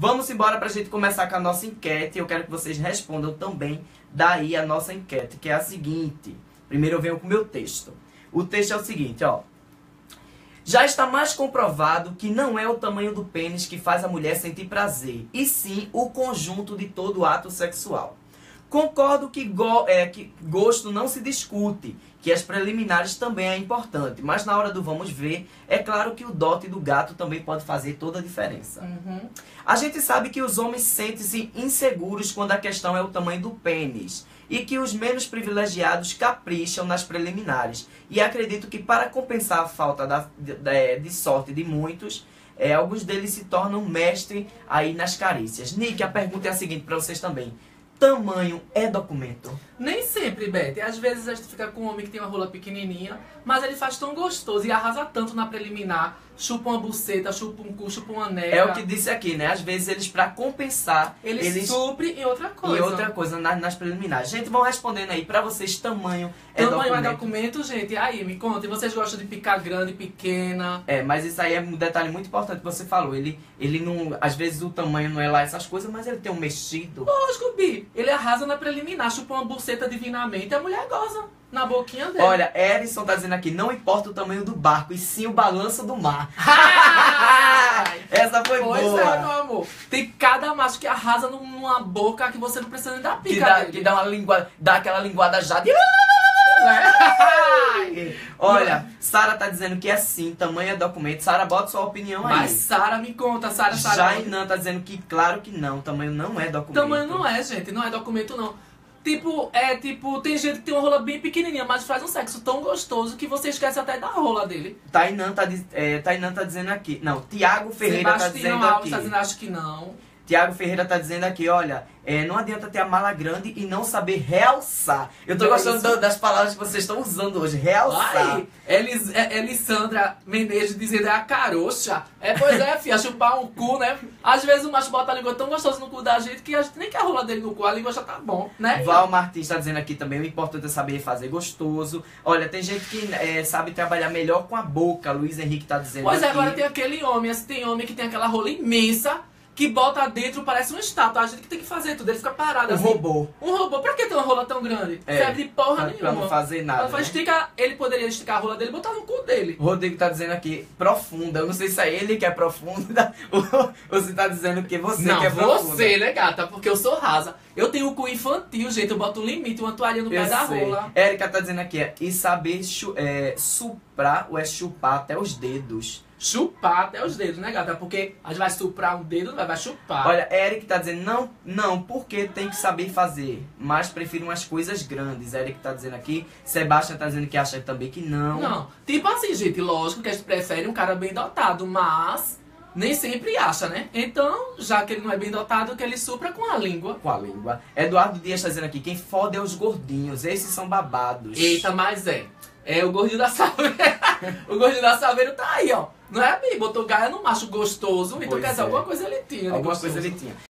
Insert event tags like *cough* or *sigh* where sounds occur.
Vamos embora pra gente começar com a nossa enquete. Eu quero que vocês respondam também daí a nossa enquete, que é a seguinte. Primeiro eu venho com o meu texto. O texto é o seguinte, ó. Já está mais comprovado que não é o tamanho do pênis que faz a mulher sentir prazer, e sim o conjunto de todo o ato sexual. Concordo que, go é, que gosto não se discute, que as preliminares também é importante, mas na hora do vamos ver, é claro que o dote do gato também pode fazer toda a diferença. Uhum. A gente sabe que os homens sentem-se inseguros quando a questão é o tamanho do pênis e que os menos privilegiados capricham nas preliminares. E acredito que para compensar a falta da, de, de- sorte de muitos, é, alguns deles se tornam mestre aí nas carícias. Nick, a pergunta é a seguinte para vocês também. Tamanho é documento? Nem sempre, Beth. Às vezes a gente fica com um homem que tem uma rola pequenininha, mas ele faz tão gostoso e arrasa tanto na preliminar. Chupa uma buceta, chupa um cu, chupa uma nega. É o que disse aqui, né? Às vezes eles, para compensar, Ele eles supre em outra coisa. E outra coisa na- nas preliminares. Gente, vão respondendo aí. Pra vocês, tamanho é Tamanho documento? é documento, gente. Aí, me conta. E vocês gostam de picar grande, pequena? É, mas isso aí é um detalhe muito importante que você falou. Ele, ele não. Às vezes o tamanho não é lá essas coisas, mas ele tem um mexido. Lógico, Bi. Ele arrasa na preliminar, chupa uma buceta divinamente a mulher goza na boquinha dele. Olha, Erison tá dizendo aqui, não importa o tamanho do barco, e sim o balanço do mar. *laughs* *laughs* Essa foi Pois boa. é, meu amor. Tem cada macho que arrasa numa boca que você não precisa nem dar que, pica dá, nele. que dá uma linguada, dá aquela linguada já de... *laughs* Olha, Sara tá dizendo que é sim, tamanho é documento. Sara, bota sua opinião aí. Mas Sara, me conta, Sara, Sara. Jainan tá dizendo que claro que não, tamanho não é documento. Tamanho não é, gente. Não é documento, não. Tipo, é tipo, tem gente que tem uma rola bem pequenininha, mas faz um sexo tão gostoso que você esquece até da rola dele. Tainan tá, é, Tainan tá dizendo aqui. Não, Tiago Ferreira tá Sebastião dizendo Alves aqui. tá dizendo, acho que não. Tiago Ferreira tá dizendo aqui, olha, é, não adianta ter a mala grande e não saber realçar. Eu tô gostando das palavras que vocês estão usando hoje. Realçar. Ai, Elis, é- Elisandra Menezes dizendo é a carocha. É, pois é, filha, chupar um cu, né? Às vezes o macho bota a língua tão gostosa no cu da gente que a gente nem quer a rola dele no cu, a língua já tá bom, né? Val Martins tá dizendo aqui também, o importante é saber fazer gostoso. Olha, tem gente que é, sabe trabalhar melhor com a boca. Luiz Henrique tá dizendo Pois é, agora tem aquele homem, assim, tem homem que tem aquela rola imensa que bota dentro, parece uma estátua. A gente que tem que fazer tudo, ele fica parado o assim. robô. Um robô, pra que ter uma rola tão grande? É, Serve de porra Pra, nenhuma. pra não fazer nada. Ela né? estica, ele poderia esticar a rola dele e botar no cu dele. O Rodrigo tá dizendo aqui, profunda. Eu não sei se é ele que é profunda *laughs* ou você tá dizendo que você não, que é profunda. você, né, gata? Porque eu sou rasa. Eu tenho o cu infantil, gente. Eu boto um limite, uma toalha no Eu pé da sei. rola. Érica tá dizendo aqui, é, e saber é, suprar ou é chupar até os dedos. Chupar até os dedos, né, gata? Porque a gente vai suprar um dedo, vai, vai chupar. Olha, Eric tá dizendo, não, não, porque tem que saber fazer, mas prefiro umas coisas grandes. Eric tá dizendo aqui, Sebastian tá dizendo que acha também que não. Não. Tipo assim, gente, lógico que a gente prefere um cara bem dotado, mas nem sempre acha, né? Então, já que ele não é bem dotado, que ele supra com a língua. Com a língua. Eduardo Dias tá dizendo aqui, quem fode é os gordinhos, esses são babados. Eita, mas é. É o gordinho da saveira. *laughs* o gordinho da saveira tá aí, ó. Não é, Bi? Botou gaia no macho gostoso. Então Pois quer dizer, é. alguma coisa ele tinha. Alguma coisa ele tinha.